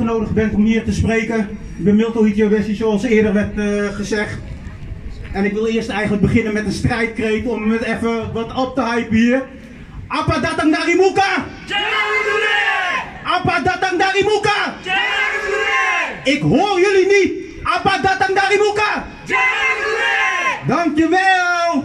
uitgenodigd bent om hier te spreken. Ik ben Milton Hitiawessi, zoals eerder werd uh, gezegd. En ik wil eerst eigenlijk beginnen met een strijdkreet om het even wat op te hypen hier. Apa datang dari muka? Apa datang dari muka? Ik hoor jullie niet. Apa datang dari muka? Dankjewel.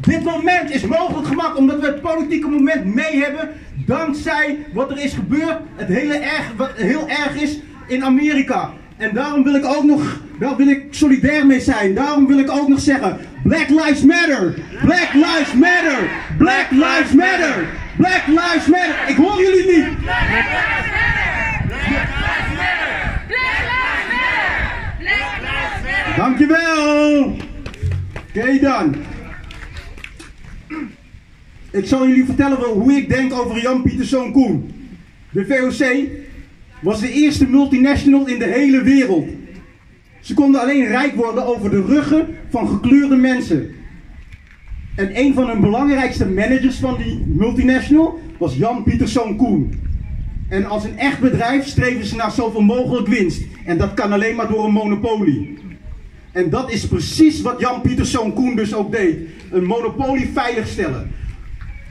Dit moment is mogelijk gemaakt omdat we het politieke moment mee hebben. Dankzij wat er is gebeurd, het hele erg, wat heel erg is in Amerika. En daarom wil ik ook nog, daar wil ik solidair mee zijn. Daarom wil ik ook nog zeggen, Black Lives Matter, Black Lives Matter, Black Lives Matter, Black Lives Matter. Ik hoor jullie niet. Black Lives Matter, Black Lives Matter, Black Lives Matter, Black Lives Matter. Dankjewel. Oké dan. Ik zal jullie vertellen hoe ik denk over Jan Pieterszoon Koen. De VOC was de eerste multinational in de hele wereld. Ze konden alleen rijk worden over de ruggen van gekleurde mensen. En een van hun belangrijkste managers van die multinational was Jan Pieterszoon Koen. En als een echt bedrijf streven ze naar zoveel mogelijk winst. En dat kan alleen maar door een monopolie. En dat is precies wat Jan Pieterszoon Koen dus ook deed. Een monopolie veiligstellen.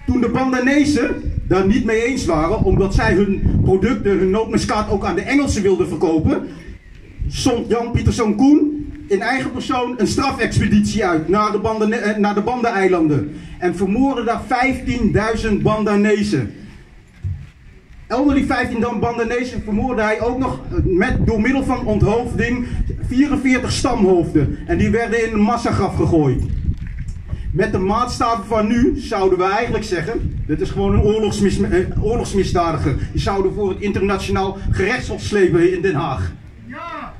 Toen de Bandanezen daar niet mee eens waren, omdat zij hun producten, hun nootmuskaat ook aan de Engelsen wilden verkopen, zond Jan Pieterszoon Koen in eigen persoon een strafexpeditie uit naar de, eh, naar de Bandeneilanden. En vermoordde daar 15.000 Bandanezen. Onder die 15 Bandanezen vermoordde hij ook nog met, door middel van onthoofding 44 stamhoofden. En die werden in een massagraf gegooid. Met de maatstaven van nu zouden we eigenlijk zeggen: dit is gewoon een oorlogsmis, eh, oorlogsmisdadiger. Die zouden voor het internationaal gerechtshof slepen in Den Haag. Ja.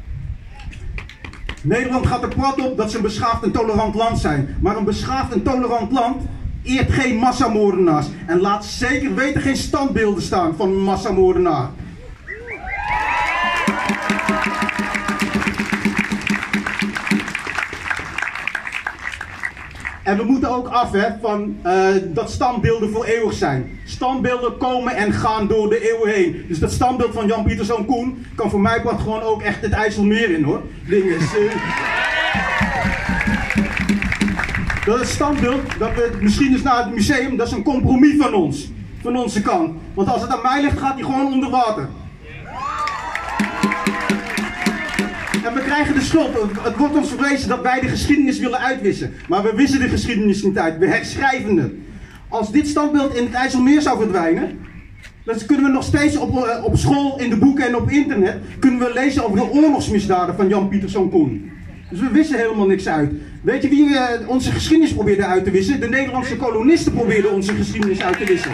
Nederland gaat er plat op dat ze een beschaafd en tolerant land zijn. Maar een beschaafd en tolerant land eert geen massamoordenaars. En laat zeker weten geen standbeelden staan van een massamoordenaar. En we moeten ook af hè, van uh, dat standbeelden voor eeuwig zijn. Standbeelden komen en gaan door de eeuwen heen. Dus dat standbeeld van Jan Pieterszoon Koen kan voor mij part gewoon ook echt het IJsselmeer in hoor. Ding is. Uh... dat is standbeeld, dat we, misschien is naar het museum, dat is een compromis van ons. Van onze kant. Want als het aan mij ligt, gaat hij gewoon onder water. En we krijgen de schuld. Het wordt ons verwezen dat wij de geschiedenis willen uitwissen. Maar we wissen de geschiedenis niet uit. We herschrijven het. Als dit standbeeld in het IJsselmeer zou verdwijnen, dan kunnen we nog steeds op, eh, op school, in de boeken en op internet, kunnen we lezen over de oorlogsmisdaden van Jan Pieterszoon Koen. Dus we wissen helemaal niks uit. Weet je wie uh, onze geschiedenis probeerde uit te wissen? De Nederlandse kolonisten probeerden onze geschiedenis uit te wissen.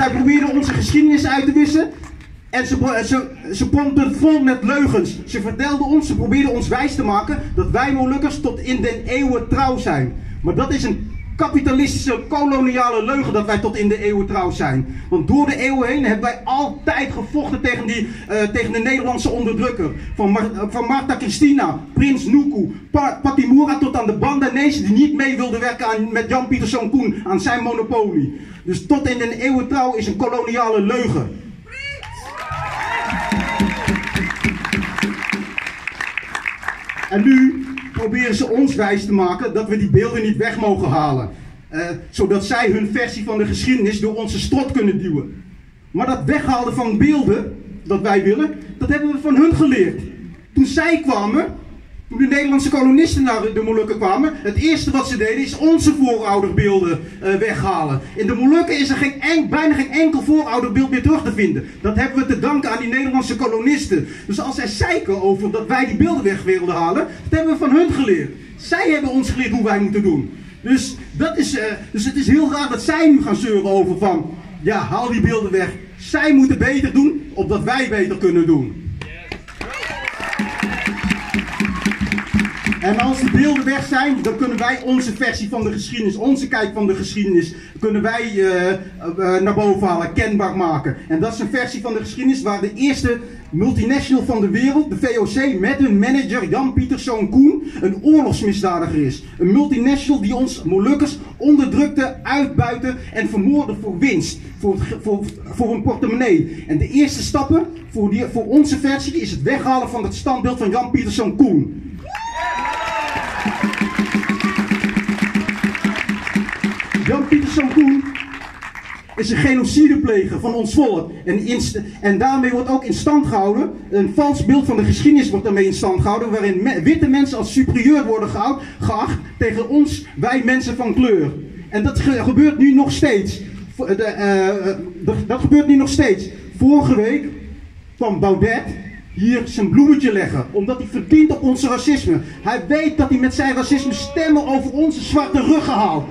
Zij probeerden onze geschiedenis uit te wissen. En ze, ze, ze pompten vol met leugens. Ze vertelden ons, ze probeerden ons wijs te maken dat wij Molukkers tot in den eeuwen trouw zijn. Maar dat is een kapitalistische koloniale leugen dat wij tot in de eeuwen trouw zijn. Want door de eeuwen heen hebben wij altijd gevochten tegen, die, uh, tegen de Nederlandse onderdrukker. Van, Mar van Marta Christina, Prins Nuku, pa Patimura tot aan de Bandanezen die niet mee wilden werken aan, met Jan Pieterszoon Koen aan zijn monopolie. Dus tot in de eeuwen trouw is een koloniale leugen. En nu proberen ze ons wijs te maken dat we die beelden niet weg mogen halen. Uh, zodat zij hun versie van de geschiedenis door onze strot kunnen duwen. Maar dat weghalen van beelden, dat wij willen, dat hebben we van hun geleerd. Toen zij kwamen, toen de Nederlandse kolonisten naar de Molukken kwamen, het eerste wat ze deden is onze voorouderbeelden uh, weghalen. In de Molukken is er geen bijna geen enkel voorouderbeeld meer terug te vinden. Dat hebben we te danken aan die Nederlandse kolonisten. Dus als zij zeiken over dat wij die beelden weg wilden halen, dat hebben we van hun geleerd. Zij hebben ons geleerd hoe wij moeten doen. Dus, dat is, uh, dus het is heel raar dat zij nu gaan zeuren over van, ja, haal die beelden weg. Zij moeten beter doen, opdat wij beter kunnen doen. En als de beelden weg zijn, dan kunnen wij onze versie van de geschiedenis, onze kijk van de geschiedenis, kunnen wij uh, uh, naar boven halen, kenbaar maken. En dat is een versie van de geschiedenis waar de eerste multinational van de wereld, de VOC, met hun manager Jan Pieterszoon Koen, een oorlogsmisdadiger is. Een multinational die ons Molukkers onderdrukte, uitbuiten en vermoorden voor winst, voor, voor, voor een portemonnee. En de eerste stappen voor, die, voor onze versie is het weghalen van het standbeeld van Jan Pieterszoon Koen. Jan Pieterszoon Koen is een genocidepleger van ons volk. En, en daarmee wordt ook in stand gehouden, een vals beeld van de geschiedenis wordt daarmee in stand gehouden, waarin witte mensen als superieur worden geacht tegen ons, wij mensen van kleur. En dat gebeurt nu nog steeds. De, uh, dat gebeurt nu nog steeds. Vorige week kwam Baudet hier zijn bloemetje leggen. Omdat hij verdient op onze racisme. Hij weet dat hij met zijn racisme stemmen over onze zwarte ruggen haalt.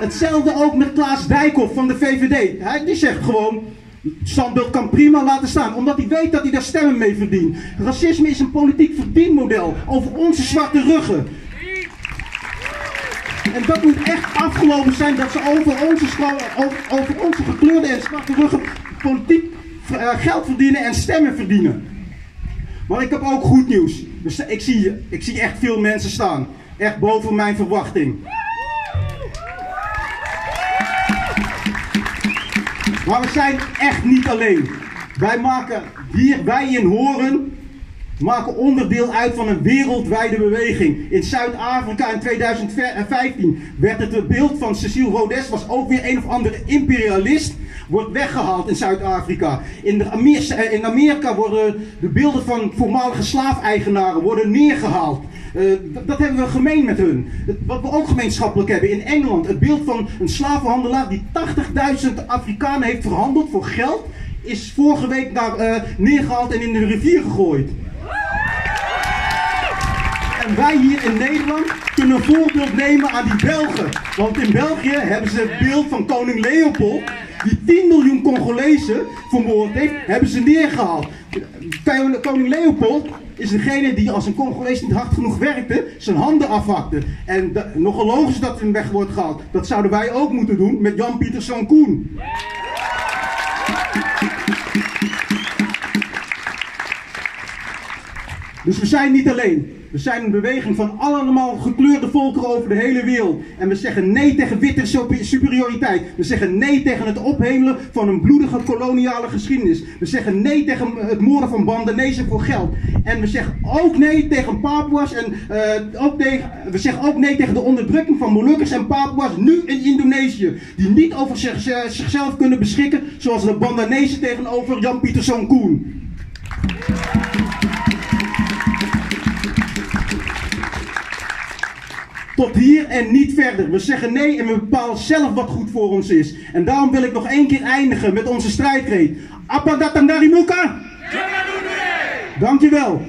Hetzelfde ook met Klaas Dijkhoff van de VVD. Hij, die zegt gewoon, standbeeld kan prima laten staan. Omdat hij weet dat hij daar stemmen mee verdient. Racisme is een politiek verdienmodel over onze zwarte ruggen. En dat moet echt afgelopen zijn dat ze over onze, over, over onze gekleurde en zwarte ruggen politiek uh, geld verdienen en stemmen verdienen. Maar ik heb ook goed nieuws. Dus ik zie, ik zie echt veel mensen staan. Echt boven mijn verwachting. Maar we zijn echt niet alleen. Wij maken hier, wij in Horen, maken onderdeel uit van een wereldwijde beweging. In Zuid-Afrika in 2015 werd het beeld van Cecile Rhodes, was ook weer een of andere imperialist, wordt weggehaald in Zuid-Afrika. In, eh, in, Amerika worden de beelden van voormalige slaafeigenaren worden neergehaald. Uh, dat hebben we gemeen met hun. Wat we ook gemeenschappelijk hebben in Engeland. Het beeld van een slavenhandelaar die 80.000 Afrikanen heeft verhandeld voor geld. Is vorige week daar uh, neergehaald en in de rivier gegooid. En wij hier in Nederland kunnen een voorbeeld nemen aan die Belgen. Want in België hebben ze het beeld van koning Leopold die 10 miljoen Congolezen vermoord heeft, hebben ze neergehaald. Koning Leopold is degene die als een Congolees niet hard genoeg werkte, zijn handen afhakte. En nogal logisch dat hij weg wordt gehaald. Dat zouden wij ook moeten doen met Jan Pieterszoon Koen. Dus we zijn niet alleen. We zijn een beweging van allemaal gekleurde volkeren over de hele wereld. En we zeggen nee tegen witte superioriteit. We zeggen nee tegen het ophemelen van een bloedige koloniale geschiedenis. We zeggen nee tegen het moorden van Bandanezen voor geld. En we zeggen ook nee tegen Papua's. En uh, ook tegen, we zeggen ook nee tegen de onderdrukking van Molukkers en Papua's nu in Indonesië. Die niet over zich, zichzelf kunnen beschikken zoals de Bandanezen tegenover Jan Pieterszoon Koen. Tot hier en niet verder. We zeggen nee en we bepalen zelf wat goed voor ons is. En daarom wil ik nog één keer eindigen met onze strijdkreet. Muka? Dankjewel.